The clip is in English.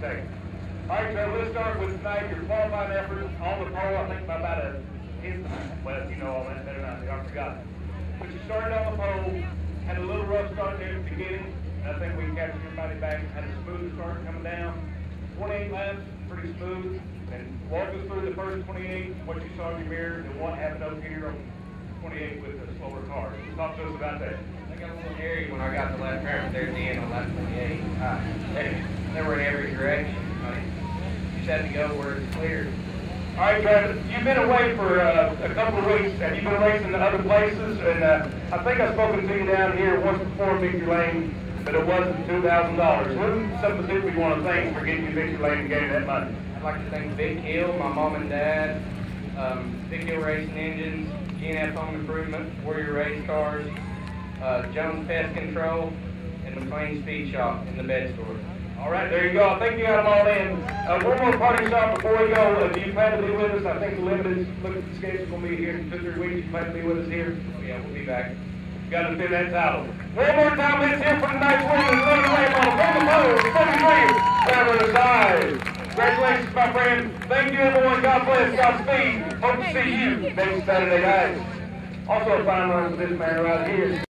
your. All right, so let's start with tonight, your qualifying effort on the pole, I think by about a tenth, well, you know all that better than I, I forgot. But you started on the pole, had a little rough start there at the beginning, and I think we captured everybody back, had a smooth start coming down. 28 laps, pretty smooth, and walk us through the first 28, what you saw in your mirror, and what happened up here on 28 with the slower car. Talk to us about that. I got a little hairy when I got the left turn there at the end on lap 28. Uh, they, they were in every direction. You just had to go where it's clear. All right, Travis, you've been away for uh, a couple of weeks. Have you been racing in other places? And uh, I think I've spoken to you down here once before, Victory Lane, but it wasn't $2,000. Who's some people you want to thank for getting you Victory Lane and getting that money? I'd like to thank Vic Hill, my mom and dad, um, Vic Hill Racing Engines, GNF Home Improvement, Warrior Race Cars, uh, Jones Pest Control, and the McLean Speed Shop in the bed store. All right, there you go. I think you got them all in. Uh, one more party shot before we go. Uh, do you plan to be with us? I think the limited, look at the schedule, going to be here in two, three weeks. You plan to be with us here? Oh yeah, we'll be back. You got to fit that title. One more time, let's hear for tonight's winner. Running away on the pole, 33, Trevor Side. Congratulations, my friend. Thank you, everyone. God bless. Godspeed. Hope to see you next Saturday night. Also a fine run for this man right here.